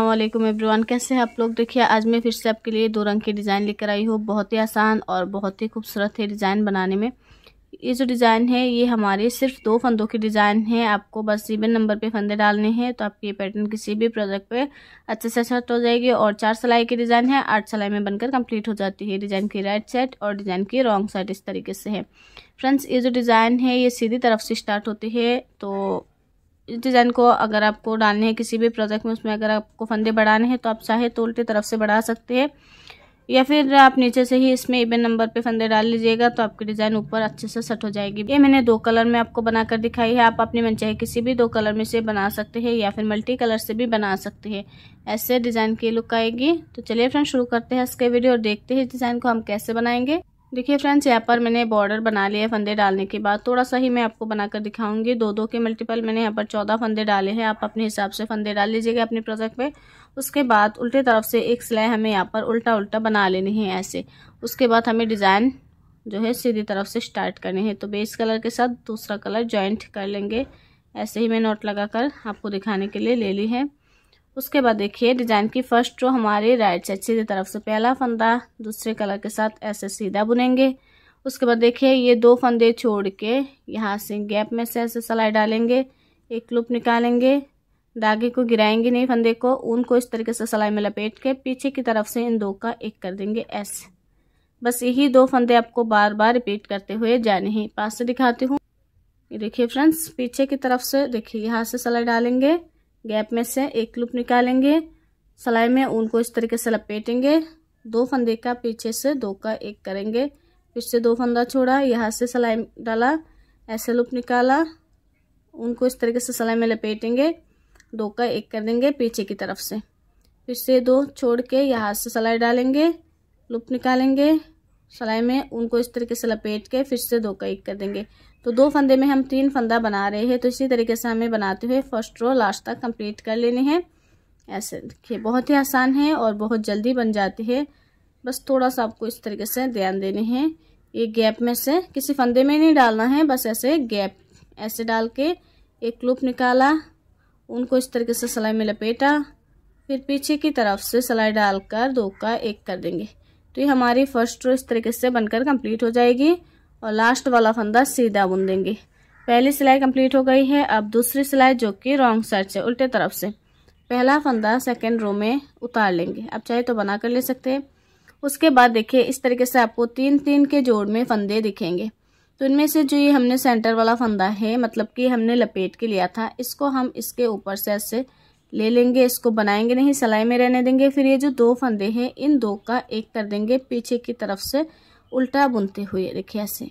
वालेकुम एवरीवन, कैसे हैं आप लोग? देखिए, आज मैं फिर से आपके लिए दो रंग की डिज़ाइन लेकर आई हूँ, बहुत ही आसान और बहुत ही खूबसूरत है डिज़ाइन बनाने में। ये जो डिज़ाइन है, ये हमारे सिर्फ़ दो फंदों की डिज़ाइन है। आपको बस इवन नंबर पे फंदे डालने हैं तो आपकी ये पैटर्न किसी भी प्रोजेक्ट पे अच्छे से सेट हो जाएगी और चार सिलाई के डिज़ाइन है, आठ सिलाई में बनकर कंप्लीट हो जाती है। डिज़ाइन की राइट साइड और डिज़ाइन की रॉन्ग साइड इस तरीके से है। फ्रेंड्स, ये जो डिज़ाइन है, ये सीधी तरफ़ से स्टार्ट होती है तो डिज़ाइन को अगर आपको डालने हैं किसी भी प्रोजेक्ट में, उसमें अगर आपको फंदे बढ़ाने हैं तो आप चाहे तो उल्टी तरफ़ से बढ़ा सकते हैं। या फिर आप नीचे से ही इसमें इवन नंबर पे फंदे डाल लीजिएगा तो आपकी डिज़ाइन ऊपर अच्छे से सेट हो जाएगी। ये मैंने दो कलर में आपको बनाकर दिखाई है। आप अपनी मन चाहे किसी भी दो कलर में से बना सकते हैं, या फिर मल्टी कलर से भी बना सकते हैं। ऐसे डिज़ाइन की लुक आएगी। तो चलिए फ्रेंड शुरू करते हैं इसके वीडियो और देखते हैं डिज़ाइन को हम कैसे बनाएँगे। देखिए फ्रेंड्स यहाँ पर मैंने बॉर्डर बना लिया है फंदे डालने के बाद। थोड़ा सा ही मैं आपको बनाकर दिखाऊँगी। दो दो के मल्टीपल मैंने यहाँ पर चौदह फंदे डाले हैं। आप अपने हिसाब से फंदे डाल लीजिएगा अपने प्रोजेक्ट पे उसके बाद उल्टे तरफ़ से एक सिलाई हमें यहाँ पर उल्टा उल्टा बना लेनी है ऐसे। उसके बाद हमें डिज़ाइन जो है सीधी तरफ़ से स्टार्ट करनी है। तो बेस कलर के साथ दूसरा कलर ज्वाइंट कर लेंगे। ऐसे ही मैं नोट लगाकर आपको दिखाने के लिए ले ली है। उसके बाद देखिए डिज़ाइन की फ़र्स्ट रो हमारे राइट साइड सीधी तरफ़ से पहला फंदा, दूसरे कलर के साथ ऐसे सीधा बुनेंगे। उसके बाद देखिए, ये दो फंदे छोड़ के यहाँ से गैप में से ऐसे सिलाई डालेंगे, एक लुप निकालेंगे। धागे को गिराएँगे नहीं फंदे को ऊन को इस तरीके से सिलाई में लपेट के पीछे की तरफ़ से इन दो का एक कर देंगे ऐसे बस यही दो फंदे आपको बार बार रिपीट करते हुए जाने हैं पास से दिखाती हूँ। देखिए फ्रेंड्स, पीछे की तरफ़ से देखिए, यहाँ से सिलाई डालेंगे। गैप में से एक लूप निकालेंगे। सिलाई में ऊन को इस तरीके से लपेटेंगे। दो फंदे का पीछे से दो का एक करेंगे। फिर से दो फंदा छोड़ा, यहाँ से सिलाई डाला, ऐसे लूप निकाला। ऊन को इस तरीके से सिलाई में लपेटेंगे, दो का एक कर देंगे पीछे की तरफ़ से। फिर से दो छोड़ के यहाँ से सिलाई डालेंगे, लूप निकालेंगे। सिलाई में उनको इस तरीके से लपेट के फिर से दो का एक कर देंगे। तो दो फंदे में हम तीन फंदा बना रहे हैं तो इसी तरीके से हमें बनाते हुए फ़र्स्ट रो लास्ट तक कंप्लीट कर लेने हैं। ऐसे देखिए, बहुत ही आसान है और बहुत जल्दी बन जाती है। बस थोड़ा सा आपको इस तरीके से ध्यान देने हैं। ये गैप में से किसी फंदे में नहीं डालना है, बस ऐसे गैप ऐसे डाल के एक लूप निकाला, उनको इस तरीके से सिलाई में लपेटा, फिर पीछे की तरफ़ से सिलाई डालकर दो का एक कर देंगे। तो ये हमारी फ़र्स्ट रो इस तरीके से बनकर कंप्लीट हो जाएगी। और लास्ट वाला फंदा सीधा बुन देंगे पहली सिलाई कंप्लीट हो गई है, अब दूसरी सिलाई जो कि रॉन्ग साइड से, उल्टे तरफ़ से। पहला फंदा सेकेंड रो में उतार लेंगे। आप चाहे तो बना कर ले सकते हैं। उसके बाद देखिए, इस तरीके से आपको तीन तीन के जोड़ में फंदे दिखेंगे। तो इनमें से जो ये हमने सेंटर वाला फंदा है मतलब कि हमने लपेट के लिया था, इसको हम इसके ऊपर से ऐसे ले लेंगे, इसको बनाएँगे नहीं, सिलाई में रहने देंगे। फिर ये जो दो फंदे हैं, इन दो का एक कर देंगे, पीछे की तरफ़ से उल्टा बुनते हुए, देखिए ऐसे।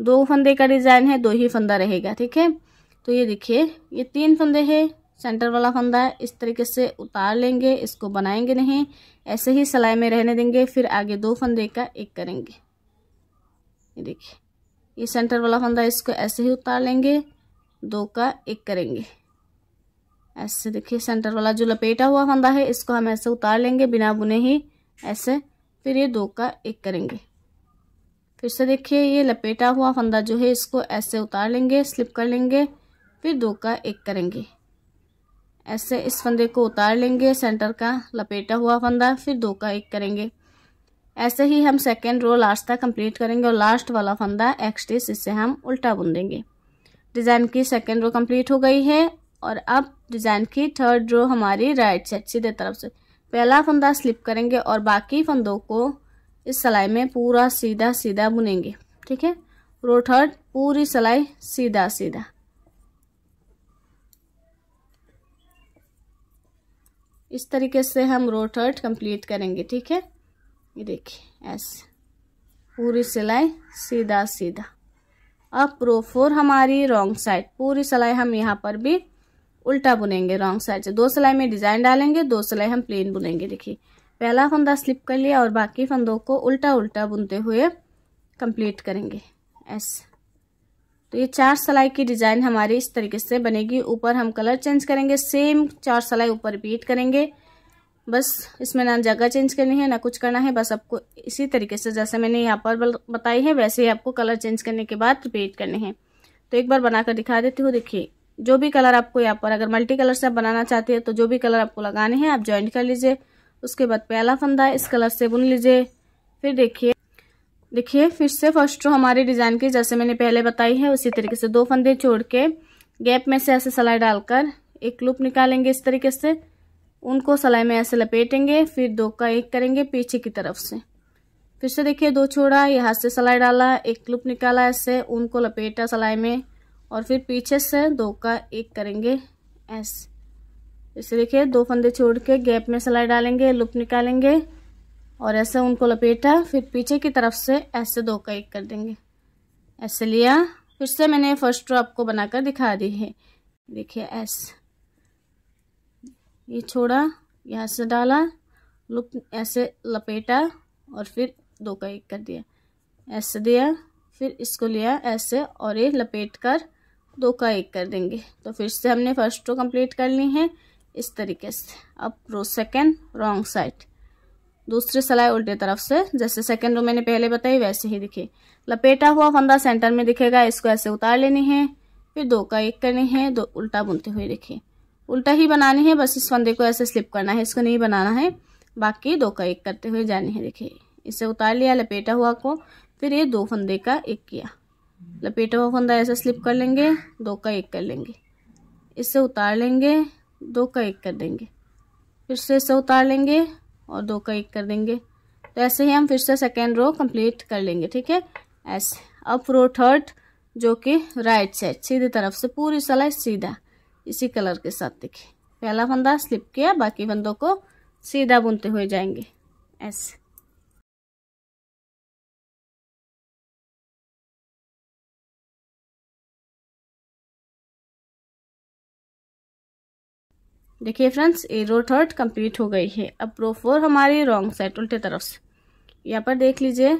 दो फंदे का डिज़ाइन है, दो ही फंदा रहेगा, ठीक है? तो ये देखिए, ये तीन फंदे हैं, सेंटर वाला फंदा है, इस तरीके से उतार लेंगे, इसको बनाएँगे नहीं, ऐसे ही सिलाई में रहने देंगे, फिर आगे दो फंदे का एक करेंगे। ये देखिए, ये सेंटर वाला फंदा इसको ऐसे ही उतार लेंगे, दो का एक करेंगे। ऐसे देखिए, सेंटर वाला जो लपेटा हुआ फंदा है, इसको हम ऐसे उतार लेंगे, बिना बुने ही, ऐसे, फिर ये दो का एक करेंगे। फिर से देखिए, ये लपेटा हुआ फंदा जो है, इसको ऐसे उतार लेंगे स्लिप कर लेंगे, फिर दो का एक करेंगे। ऐसे इस फंदे को उतार लेंगे सेंटर का लपेटा हुआ फंदा, फिर दो का एक करेंगे। ऐसे ही हम सेकेंड रो लास्ट तक कंप्लीट करेंगे, और लास्ट वाला फंदा एक्सटिस इससे हम उल्टा बुन देंगे डिज़ाइन की सेकेंड रो कंप्लीट हो गई है, और अब डिज़ाइन की थर्ड रो हमारी राइट साइड सीधे तरफ़ से। पहला फंदा स्लिप करेंगे, और बाकी फंदों को इस सिलाई में पूरा सीधा सीधा बुनेंगे, ठीक है? रो थर्ड, पूरी सिलाई सीधा सीधा। इस तरीके से हम रो कंप्लीट करेंगे, ठीक है? ये देखिए, ऐसे। पूरी सिलाई सीधा सीधा। अब रो फोर हमारी रॉन्ग साइड पूरी सिलाई हम यहाँ पर भी उल्टा बुनेंगे रॉन्ग साइड से। दो सिलाई में डिज़ाइन डालेंगे, दो सिलाई हम प्लेन बुनेंगे, देखिए। पहला फंदा स्लिप कर लिया और बाकी फंदों को उल्टा उल्टा बुनते हुए कंप्लीट करेंगे। ऐसे तो ये चार सिलाई की डिज़ाइन हमारी इस तरीके से बनेगी। ऊपर हम कलर चेंज करेंगे सेम चार सिलाई ऊपर रिपीट करेंगे। बस इसमें ना जगह चेंज करनी है, ना कुछ करना है, बस आपको इसी तरीके से जैसे मैंने यहाँ पर बताई है, वैसे ही आपको कलर चेंज करने के बाद रिपीट करने हैं। तो एक बार बनाकर दिखा देती हूँ, देखिए, जो भी कलर आपको यहाँ पर अगर मल्टी कलर से आप बनाना चाहते हैं तो जो भी कलर आपको लगाने हैं, आप ज्वाइंट कर लीजिए। उसके बाद पहला फंदा इस कलर से बुन लीजिए। फिर देखिए देखिए, फिर से फ़र्स्ट रो हमारे डिज़ाइन की, जैसे मैंने पहले बताई है, उसी तरीके से दो फंदे छोड़ के गैप में से ऐसे सलाई डालकर एक लूप निकालेंगे इस तरीके से। उनको सलाई में ऐसे लपेटेंगे, फिर दो का एक करेंगे पीछे की तरफ़ से। फिर से देखिए, दो छोड़ा, यहाँ से सिलाई डाला, एक लूप निकाला ऐसे, उनको लपेटा सलाई में, और फिर पीछे से दो का एक करेंगे, ऐसे। इसे देखिए, दो फंदे छोड़ के गैप में सिलाई डालेंगे, लुप निकालेंगे और ऐसे उनको लपेटा, फिर पीछे की तरफ़ से ऐसे दो का एक कर देंगे। ऐसे लिया, फिर से मैंने फ़र्स्ट रो आपको बनाकर दिखा दी है। देखिए, ऐसे। ये छोड़ा, यहाँ से डाला, लुप ऐसे लपेटा और फिर दो का एक कर दिया। ऐसे दिया, फिर इसको लिया ऐसे और ये लपेट कर दो का एक कर देंगे। तो फिर से हमने फ़र्स्ट रो कंप्लीट कर ली है। इस तरीके से। अब रो सेकेंड रॉन्ग साइड दूसरी सिलाई उल्टे तरफ़ से, जैसे सेकेंड रो मैंने पहले बताई, वैसे ही दिखे। लपेटा हुआ फंदा सेंटर में दिखेगा, इसको ऐसे उतार लेनी है, फिर दो का एक करनी है, दो उल्टा बुनते हुए दिखे। उल्टा ही बनानी है, बस इस फंदे को ऐसे स्लिप करना है, इसको नहीं बनाना है। बाकी दो का एक करते हुए जानी है देखिए इसे उतार लिया, लपेटा हुआ को, फिर ये दो फंदे का एक किया। लपेटा हुआ फंदा ऐसे स्लिप कर लेंगे, दो का एक कर लेंगे। इसे उतार लेंगे दो का एक कर देंगे। फिर से इसे उतार लेंगे और दो का एक कर देंगे। तो ऐसे ही हम फिर से सेकेंड रो कंप्लीट कर लेंगे, ठीक है? ऐसे। अब रो थर्ड जो कि राइट साइड सीधी तरफ़ से पूरी सलाई सीधा, इसी कलर के साथ देखिए पहला फंदा स्लिप किया, बाकी फंदों को सीधा बुनते हुए जाएँगे। ऐसे। देखिए friends a row third complete हो गई है। अब रो फोर हमारी रॉन्ग साइड उल्टे तरफ़ से। यहाँ पर देख लीजिए,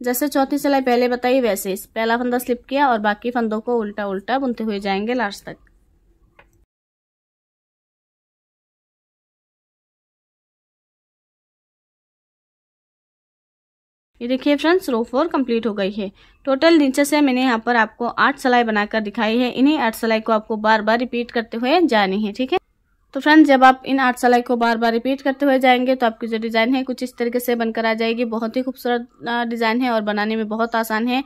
जैसे चौथी सिलाई पहले बताई वैसे पहला फंदा स्लिप किया और बाकी फंदों को उल्टा उल्टा बुनते हुए जाएँगे लास्ट तक। ये देखिए फ्रेंड्स रो फोर कंप्लीट हो गई है। टोटल नीचे से मैंने यहाँ पर आपको आठ सिलाई बनाकर दिखाई है। इन्हीं आठ सिलाई को आपको बार बार रिपीट करते हुए जानी है, ठीक है? तो फ्रेंड्स, जब आप इन आर्ट सलाई को बार बार रिपीट करते हुए जाएँगे तो आपकी जो डिज़ाइन है, कुछ इस तरीके से बनकर आ जाएगी। बहुत ही खूबसूरत डिज़ाइन है और बनाने में बहुत आसान है।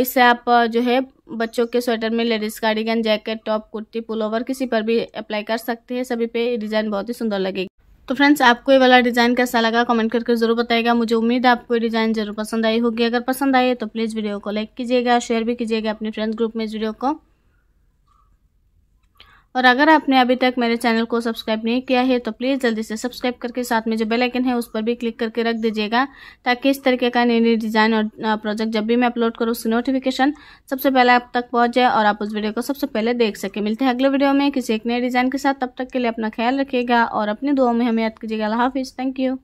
इससे आप जो है, बच्चों के स्वेटर में ladies cardigan, jacket, top, kurti pullover किसी पर भी अप्लाई कर सकते हैं। सभी पे डिज़ाइन बहुत ही सुंदर लगेगी। तो फ्रेंड्स, आपको ये वाला डिज़ाइन कैसा लगा कमेंट करके ज़रूर बताएगा। मुझे उम्मीद है आपको ये डिज़ाइन ज़रूर पसंद आई होगी। अगर पसंद आई तो प्लीज़ वीडियो को लाइक कीजिएगा, शेयर भी कीजिएगा अपने फ्रेंड्स ग्रुप में इस वीडियो को। और अगर आपने अभी तक मेरे चैनल को सब्सक्राइब नहीं किया है तो प्लीज़ जल्दी से सब्सक्राइब करके साथ में जो बेल आइकन है, उस पर भी क्लिक करके रख दीजिएगा, ताकि इस तरीके का नई नई डिज़ाइन और प्रोजेक्ट जब भी मैं अपलोड करूँ, उसकी नोटिफिकेशन सबसे पहले आप तक पहुँच जाए और आप उस वीडियो को सबसे पहले देख सके। मिलते हैं अगले वीडियो में किसी एक नए डिज़ाइन के साथ, तब तक के लिए अपना ख्याल रखिएगा और अपनी दुआ में हमें याद कीजिएगा। हाफिज़। Thank you